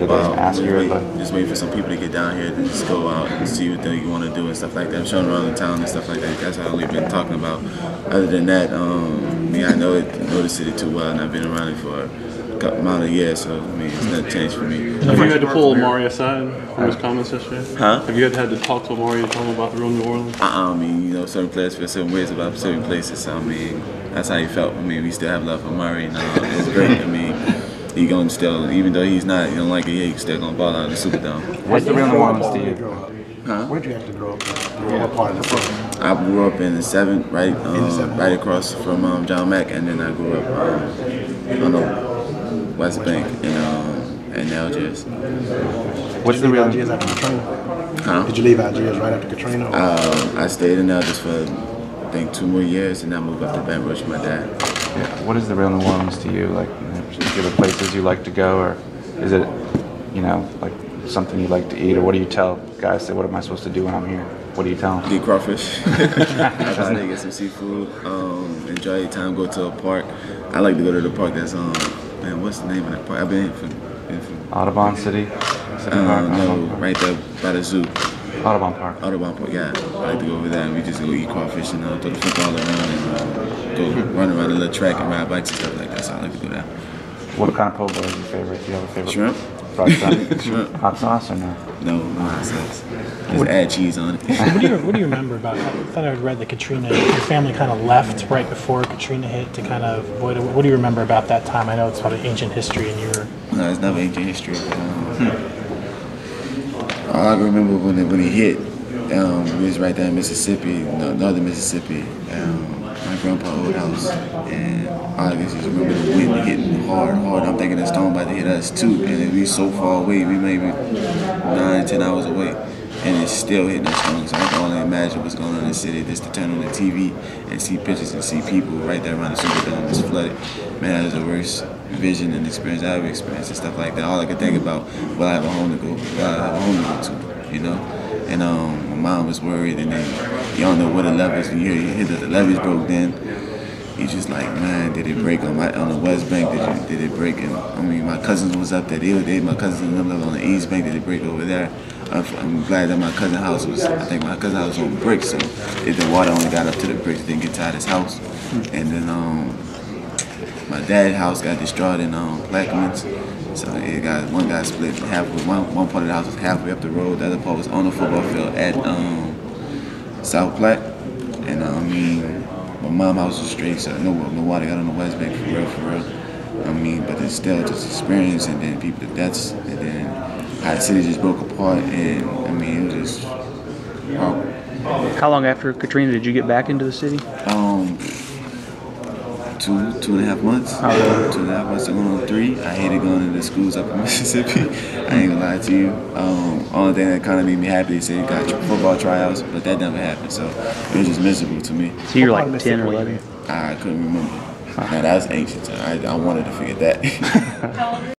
Did they Wow, ask just you? wait- the- Just waiting for some people to get down here to just go out and see what they want to do and stuff like that. I'm showing around the town and stuff like that. That's all we've been talking about. Other than that, um, me, I know it, know the city too well, and I've been around it for a couple amount of years. So I mean, it's not changed for me. Have you had to pull Amari aside from his comments yesterday? Huh? Have you had, had to talk to Amari and tell him about the real New Orleans? Uh-uh, I mean, you know, certain players feel certain ways about certain places. So, I mean, that's how he felt. I mean, we still have love for Murray, and uh, it's great. I mean, he going to still, even though he's not, you don't like it, yeah, he's still going to ball out of the Superdome. What's the real New Orleans to you? Huh? Where'd you actually grow up? in? What part of the city? I grew up in the seventh, right, um, seventh. right across from um, John Mack, and then I grew up um, on the West Bank in um, in Algiers. What's Did the you leave real? Algiers after Katrina? Huh? Did you leave Algiers right after Katrina? or- Um, I stayed in Algiers for I think two more years, and then I moved up to Baton Rouge with my dad. Yeah, what is the real New Orleans to you? Like, you know, particular places you like to go, or is it, you know, like something you like to eat, or what do you tell guys? Say, what am I supposed to do when I'm here? What do you tell them? Get crawfish. I try to get some seafood. Um, enjoy your time. Go to a park. I like to go to the park. That's um, man, what's the name of that park? I've been for, been for Audubon City, City Park, uh, no, Park. right there by the zoo. Audubon Park. Audubon Park, yeah. I like to go over there and we just go eat crawfish and uh, throw the football around and uh, go run around the little track and ride bikes and stuff like that. So I like to do that. What kind of po' boy is your favorite? Do you have a favorite? Shrimp? Fried shrimp. Shrimp. Hot sauce or no? No, no hot sauce. Just add cheese on it. What do you What do you remember about? I thought I had read that Katrina, your family kind of left right before Katrina hit to kind of. What, what do you remember about that time? I know it's probably ancient history, and you were. No, it's never ancient history. But, um, all I remember when it, when it hit, um, we was right there in Mississippi, no, northern Mississippi. Um, my grandpa old house, and I just remember the wind hitting hard, hard. I'm thinking the storm about to hit us too, and we so far away. We maybe nine, ten hours away, and it's still hitting us. So I can only imagine what's going on in the city. Just to turn on the TV and see pictures and see people right there around the Superdome just flooded. Man, that was the worst vision and experience I ever experienced and stuff like that. All I could think about, will I have a home to go? I have a home to go to? You know? And um, my mom was worried, and then you don't know what the levees. Hear, you hear that the levees broke. Then you just like, man, did it break on my on the west bank? Did it, did it break? And I mean, my cousins was up there. They, were- they my cousins and lived on the east bank. Did it break over there? I'm, I'm glad that my cousin house was. I think my cousin house was on bricks, so if the water only got up to the bricks, didn't get to his house. And then um, my dad's house got destroyed in um, Plaquemines. So it got one guy split halfway. One one part of the house was halfway up the road. The other part was on the football field at um, South Platte. And uh, I mean, my mom house was straight, so no no water got on the West Bank for real, for real. I mean, but it's still just experience, and then people deaths, and then how the city just broke apart, and I mean, it was just horrible. How long after Katrina did you get back into the city? Um, two, two and a half months. Two and a half months, going on three. I hated going to the schools up in Mississippi. I ain't gonna lie to you. Um, only thing that kind of made me happy is they got football tryouts, but that never happened. So it was just miserable to me. So you're like 10 or Mississippi were you 11. I couldn't remember. Now that was ancient. I, I wanted to forget that.